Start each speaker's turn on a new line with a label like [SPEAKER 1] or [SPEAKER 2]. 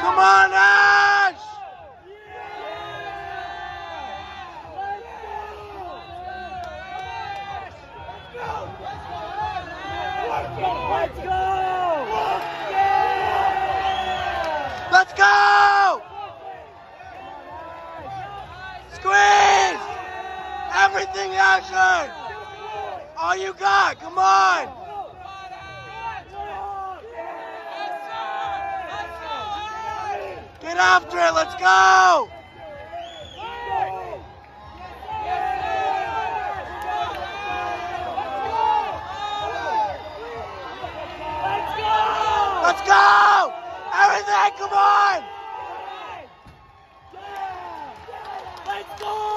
[SPEAKER 1] Come on, Ash!
[SPEAKER 2] Let's go!
[SPEAKER 1] Let's go! Squeeze! Everything, Asher! All you got, come on! Get after it, let's go!
[SPEAKER 2] Let's go!
[SPEAKER 1] Let's go! Everything, come on! Let's go!